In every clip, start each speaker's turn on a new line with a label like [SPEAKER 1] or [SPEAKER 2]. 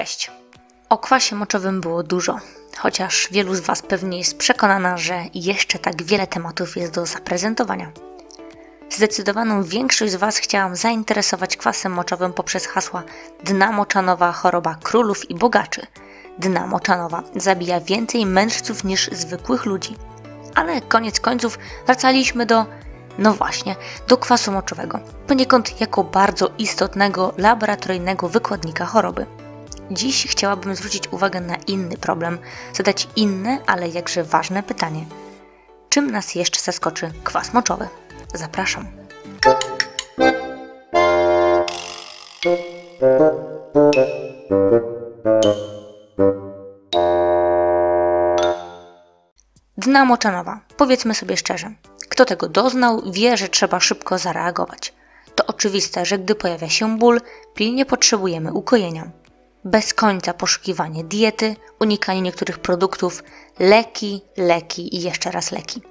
[SPEAKER 1] Cześć! O kwasie moczowym było dużo, chociaż wielu z Was pewnie jest przekonana, że jeszcze tak wiele tematów jest do zaprezentowania. Zdecydowaną większość z Was chciałam zainteresować kwasem moczowym poprzez hasła Dna moczanowa choroba królów i bogaczy. Dna moczanowa zabija więcej mędrców niż zwykłych ludzi. Ale koniec końców wracaliśmy do, no właśnie, do kwasu moczowego, poniekąd jako bardzo istotnego laboratoryjnego wykładnika choroby. Dziś chciałabym zwrócić uwagę na inny problem, zadać inne, ale jakże ważne pytanie. Czym nas jeszcze zaskoczy kwas moczowy? Zapraszam. Dna moczanowa. Powiedzmy sobie szczerze. Kto tego doznał, wie, że trzeba szybko zareagować. To oczywiste, że gdy pojawia się ból, pilnie potrzebujemy ukojenia bez końca poszukiwanie diety, unikanie niektórych produktów, leki, leki i jeszcze raz leki.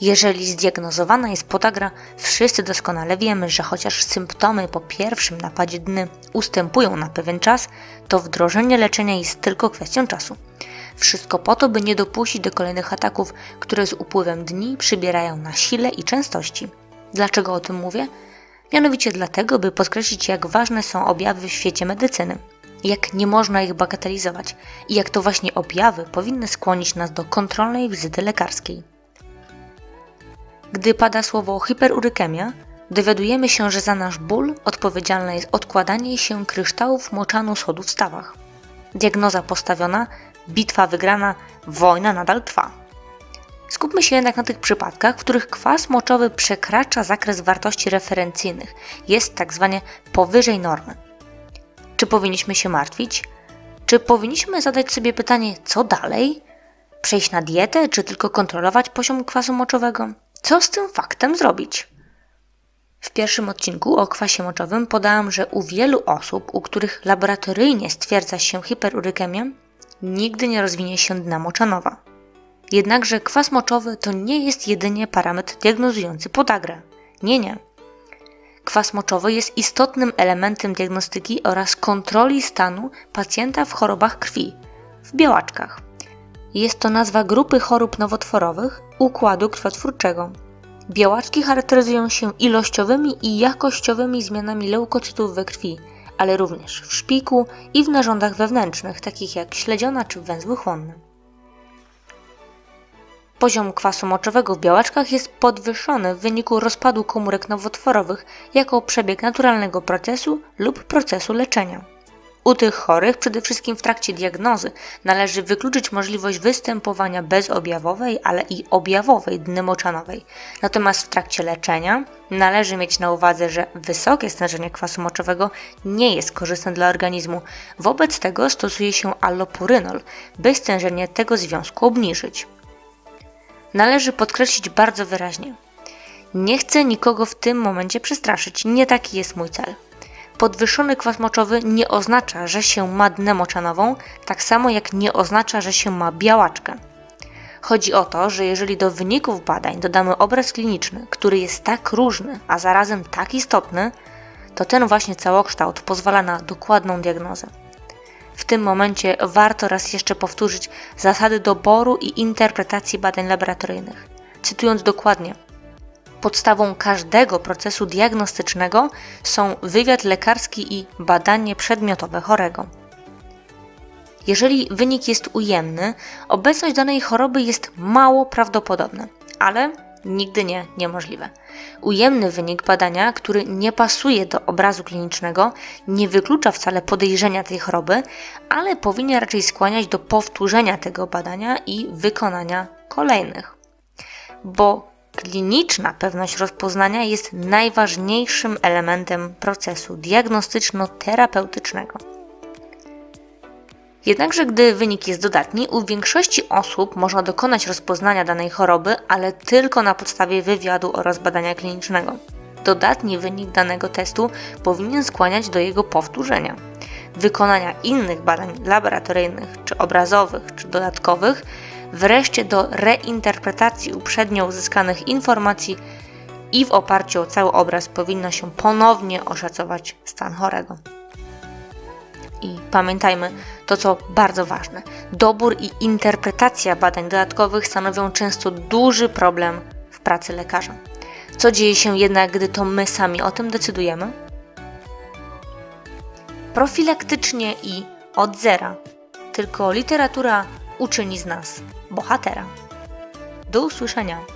[SPEAKER 1] Jeżeli zdiagnozowana jest podagra, wszyscy doskonale wiemy, że chociaż symptomy po pierwszym napadzie dny ustępują na pewien czas, to wdrożenie leczenia jest tylko kwestią czasu. Wszystko po to, by nie dopuścić do kolejnych ataków, które z upływem dni przybierają na sile i częstości. Dlaczego o tym mówię? Mianowicie dlatego, by podkreślić, jak ważne są objawy w świecie medycyny jak nie można ich bagatelizować i jak to właśnie objawy powinny skłonić nas do kontrolnej wizyty lekarskiej. Gdy pada słowo hiperurykemia, dowiadujemy się, że za nasz ból odpowiedzialne jest odkładanie się kryształów moczanu sodu w stawach. Diagnoza postawiona, bitwa wygrana, wojna nadal trwa. Skupmy się jednak na tych przypadkach, w których kwas moczowy przekracza zakres wartości referencyjnych, jest tak zwanie powyżej normy. Czy powinniśmy się martwić? Czy powinniśmy zadać sobie pytanie, co dalej? Przejść na dietę, czy tylko kontrolować poziom kwasu moczowego? Co z tym faktem zrobić? W pierwszym odcinku o kwasie moczowym podałam, że u wielu osób, u których laboratoryjnie stwierdza się hiperurykemię, nigdy nie rozwinie się dna moczanowa. Jednakże kwas moczowy to nie jest jedynie parametr diagnozujący podagrę. Nie, nie. Kwas moczowy jest istotnym elementem diagnostyki oraz kontroli stanu pacjenta w chorobach krwi, w białaczkach. Jest to nazwa grupy chorób nowotworowych układu krwiotwórczego. Białaczki charakteryzują się ilościowymi i jakościowymi zmianami leukocytów we krwi, ale również w szpiku i w narządach wewnętrznych, takich jak śledziona czy węzły chłonne. Poziom kwasu moczowego w białaczkach jest podwyższony w wyniku rozpadu komórek nowotworowych jako przebieg naturalnego procesu lub procesu leczenia. U tych chorych, przede wszystkim w trakcie diagnozy, należy wykluczyć możliwość występowania bezobjawowej, ale i objawowej dny moczanowej. Natomiast w trakcie leczenia należy mieć na uwadze, że wysokie stężenie kwasu moczowego nie jest korzystne dla organizmu. Wobec tego stosuje się allopurynol, by stężenie tego związku obniżyć należy podkreślić bardzo wyraźnie. Nie chcę nikogo w tym momencie przestraszyć, nie taki jest mój cel. Podwyższony kwas moczowy nie oznacza, że się ma dnę moczanową, tak samo jak nie oznacza, że się ma białaczkę. Chodzi o to, że jeżeli do wyników badań dodamy obraz kliniczny, który jest tak różny, a zarazem tak istotny, to ten właśnie całokształt pozwala na dokładną diagnozę. W tym momencie warto raz jeszcze powtórzyć zasady doboru i interpretacji badań laboratoryjnych. Cytując dokładnie, podstawą każdego procesu diagnostycznego są wywiad lekarski i badanie przedmiotowe chorego. Jeżeli wynik jest ujemny, obecność danej choroby jest mało prawdopodobna, ale nigdy nie niemożliwe. Ujemny wynik badania, który nie pasuje do obrazu klinicznego, nie wyklucza wcale podejrzenia tej choroby, ale powinien raczej skłaniać do powtórzenia tego badania i wykonania kolejnych. Bo kliniczna pewność rozpoznania jest najważniejszym elementem procesu diagnostyczno-terapeutycznego. Jednakże gdy wynik jest dodatni, u większości osób można dokonać rozpoznania danej choroby, ale tylko na podstawie wywiadu oraz badania klinicznego. Dodatni wynik danego testu powinien skłaniać do jego powtórzenia, wykonania innych badań laboratoryjnych, czy obrazowych, czy dodatkowych, wreszcie do reinterpretacji uprzednio uzyskanych informacji i w oparciu o cały obraz powinno się ponownie oszacować stan chorego. I pamiętajmy to, co bardzo ważne: dobór i interpretacja badań dodatkowych stanowią często duży problem w pracy lekarza. Co dzieje się jednak, gdy to my sami o tym decydujemy? Profilaktycznie i od zera. Tylko literatura uczyni z nas bohatera. Do usłyszenia.